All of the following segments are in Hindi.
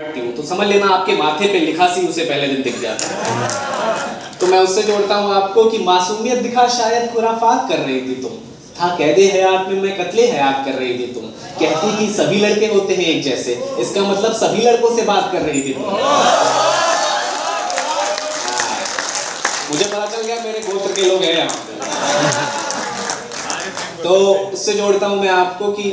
हूँ। तो समझ लेना आपके माथे पे लिखा सी उसे पहले दिन दिख जाता है। तो मैं उससे जोड़ता हूँ आपको कि मासूमियत दिखा शायद खुराफात कर रही थी तुम। था कैदे हयात में, मैं कत्ले हयात कर रही थी तुम। कहती थी, सभी लड़के होते हैं एक जैसे। इसका मतलब सभी लड़कों से बात कर रही थी तुम। मुझे पता चल गया, मेरे गोत्र के लोग हैं यहाँ तो उससे जोड़ता हूँ मैं आपको कि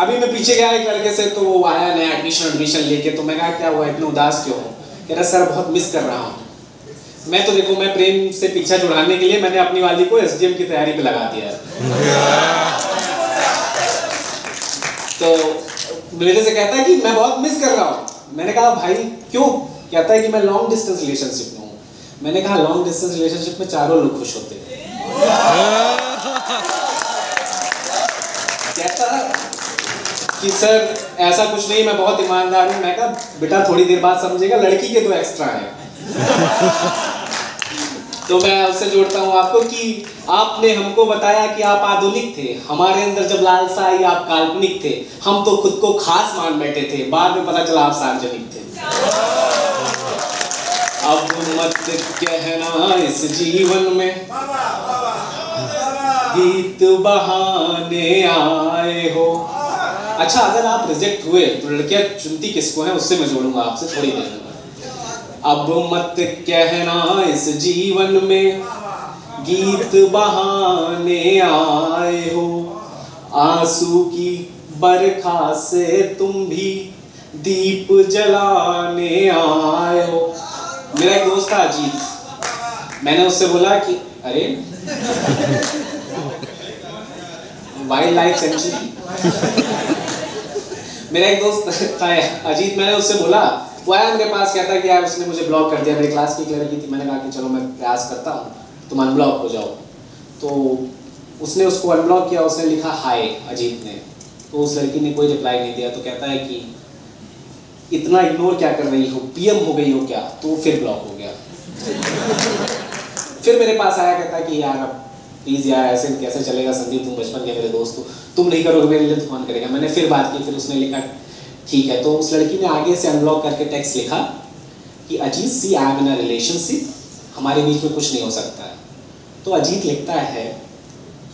अभी मैं पीछे गया एक लड़के से तो वो आया नया एडमिशन एडमिशन लेके तो मैं कहा, क्या हुआ? इतना उदास क्यों हो? कह रहा, सर, बहुत मिस कर रहा हूँ। मैं तो देखो, मैं प्रेम से पीछा छुड़ाने के लिए मैंने अपनी वाली को एसडीएम की तैयारी पे लगा दिया तो मेरे से कहता है कि मैं बहुत मिस कर रहा हूँ। मैंने कहा, भाई, क्यों? कहता है कि मैं लॉन्ग डिस्टेंस रिलेशनशिप में हूँ। मैंने कहा लॉन्ग डिस्टेंस रिलेशनशिप में चारों लोग खुश होते हैं। कहता कि सर, ऐसा कुछ नहीं, मैं बहुत ईमानदार हूँ। मैं कहा, बेटा, थोड़ी देर बाद समझेगा, लड़की के तो एक्स्ट्रा है। तो मैं उससे जोड़ता हूँ आपको कि आपने हमको बताया कि आप आधुनिक थे। हमारे अंदर जब लालसा आई, आप काल्पनिक थे। हम तो खुद को खास मान बैठे थे। बाद में पता चला, आप सार्वजनिक थे। अब मत कहना इस जीवन में। गीत बहाने आए हो। अच्छा अगर आप रिजेक्ट हुए तो लड़कियाँ चुनती किसको है? उससे मैं जोड़ूँगा आपसे थोड़ी देर। अब मत कहना इस जीवन में, गीत बहाने आए हो। आँसू की बरखा से तुम भी दीप जलाने आए हो। मेरा एक दोस्त था अजीत। मैंने उससे बोला कि, अरे वाइल्ड लाइफ सेंचुरी मेरा एक दोस्त था, अजीत, मैंने उससे बोला, वो आया मेरे पास, कहता कि यार उसने मुझे ब्लॉक कर दिया, मेरी क्लास की एक लड़की थी। मैंने कहा कि चलो, मैं प्रयास करता हूँ, तुम अनब्लॉक हो जाओ। तो उसने उसको अनब्लॉक किया, उसने लिखा हाय अजीत ने। तो उस लड़की ने कोई रिप्लाई नहीं दिया तो कहता है कि, इतना इग्नोर क्या कर रही हो? पीएम हो गई हो क्या? तो फिर ब्लॉक हो गया। फिर मेरे पास आया, कहता कि, यार, अब प्लीज़ यार, ऐसे कैसे चलेगा संदीप? तुम बचपन के मेरे दोस्त हो। तुम नहीं करोगे, मेरे लिए तो कौन करेगा? मैंने फिर बात की, फिर उसने लिखा, ठीक है। तो उस लड़की ने आगे से अनब्लॉक करके टेक्स्ट लिखा कि, Ajit see I am in relationship हमारे बीच में कुछ नहीं हो सकता है। तो अजीत लिखता है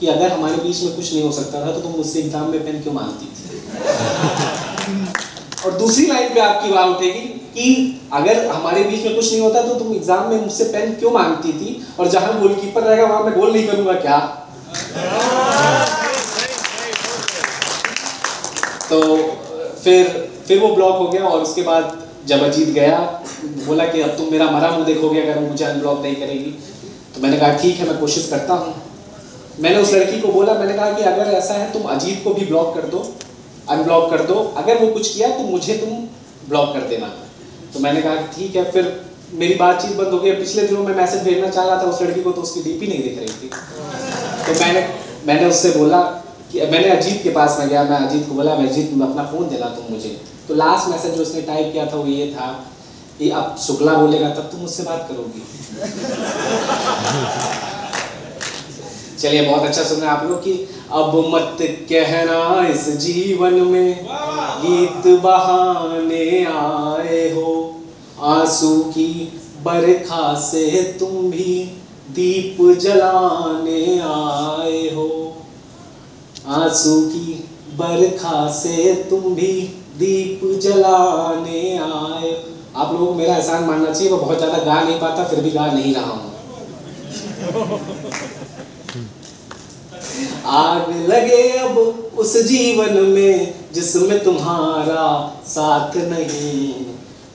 कि, अगर हमारे बीच में कुछ नहीं हो सकता था तो तुम मुझसे एग्ज़ाम में पेन क्यों मांगती थी? और दूसरी लाइन पे आपकी बात उठेगी कि अगर हमारे बीच में कुछ नहीं होता तो तुम एग्ज़ाम में मुझसे पेन क्यों मांगती थी? और जहाँ गोलकीपर रहेगा, वहाँ मैं गोल नहीं करूँगा क्या? तो फिर फिर वो ब्लॉक हो गया और उसके बाद जब अजीत गया। बोला कि अब तुम मेरा मरा मुँह देखोगे अगर मुझे अनब्लॉक नहीं करेगी। तो मैंने कहा, ठीक है, मैं कोशिश करता हूँ। मैंने उस लड़की को बोला, मैंने कहा कि अगर ऐसा है, तुम अजीत को भी ब्लॉक कर दो अनब्लॉक कर दो। अगर वो कुछ किया तो मुझे तुम ब्लॉक कर देना। तो मैंने कहा ठीक है, फिर मेरी बातचीत बंद हो गई। पिछले दिनों में मैसेज भेजना चाह रहा था उस लड़की को तो उसकी डीपी नहीं दिख रही थी। तो मैंने मैंने उससे बोला कि, मैंने अजीत के पास में गया, मैं अजीत को बोला, मैं अजीत अपना फ़ोन देना तुम मुझे। तो लास्ट मैसेज जो उसने टाइप किया था वो ये था कि, अब शुक्ला बोलेगा, तब तुम मुझसे बात करोगी। चलिए, बहुत अच्छा सुन रहे आप लोग कि। अब मत कहना इस जीवन में, गीत बहाने आए हो। आँसू की बरखा से तुम भी दीप जलाने आए हो। आँसू की बरखा से तुम भी दीप जलाने आए। आप लोगों मेरा एहसान मानना चाहिए, मैं बहुत ज़्यादा गा नहीं पाता, फिर भी गा नहीं रहा हूँ। आग लगे अब उस जीवन में, जिसमें तुम्हारा साथ नहीं।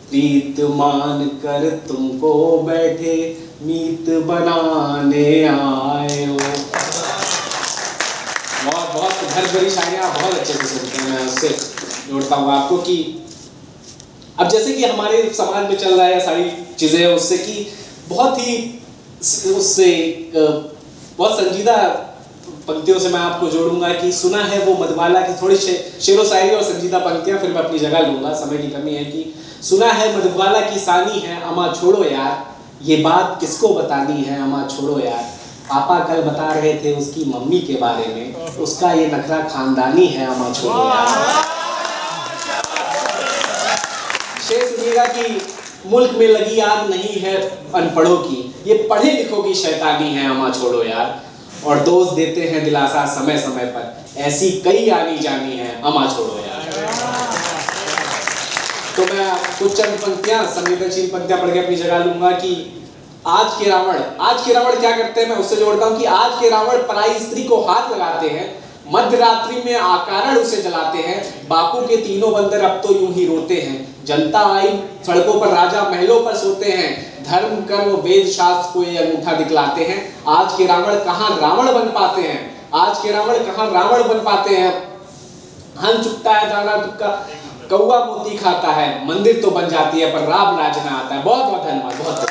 प्रीत मान कर तुमको बैठे, मीत बनाने आए हो। बहुत बहुत घर भरी शायरियाँ बहुत अच्छे से सुनते हैं। मैं उससे जोड़ता हूँ आपको कि अब जैसे कि हमारे समाज में चल रहा है सारी चीज़ें, उससे कि बहुत ही, उससे बहुत संजीदा पंक्तियों से मैं आपको जोड़ूँगा कि सुना है वो मधुबाला की थोड़ी शे, शेरो शायरी और संजीदा पंक्तियाँ फिर मैं अपनी जगह लूँगा। समय की कमी है कि सुना है मधुबाला की सानी है अमा छोड़ो यार। ये बात किसको बतानी है अमा छोड़ो यार? पापा कल बता रहे थे उसकी मम्मी के बारे में। उसका ये नखरा खानदानी है अमा छोड़ो यार। कि मुल्क में लगी आग नहीं है अनपढ़ों की। ये पढ़े लिखों की शैतानी है अमा छोड़ो यार। और दोस्त देते हैं दिलासा समय समय पर। ऐसी कई आनी जानी है अमा छोड़ो यार तो मैं कुछ चंद पंक्तियाँ, संवेदनशील पंक्तियाँ पढ़ के अपनी जगह लूँगा कि आज के रावण, आज के रावण क्या करते हैं? मैं उससे जोड़ता हूँ कि आज के रावण पराई स्त्री को हाथ लगाते हैं। मध्य रात्रि में आकारण उसे जलाते हैं। बापू के तीनों बंदर अब तो यूँ ही रोते हैं। जनता आई, सड़कों पर राजा महलों पर सोते हैं। धर्म, कर्म, वेद, शास्त्र को ये अंगूठा दिखलाते हैं। आज के रावण कहाँ रावण बन पाते हैं? आज के रावण कहाँ रावण बन पाते हैं? हन चुकता है जाना तुक्का कौआ मोती खाता है। मंदिर तो बन जाती है, पर राम राज ना आता है। बहुत बहुत धन्यवाद बहुत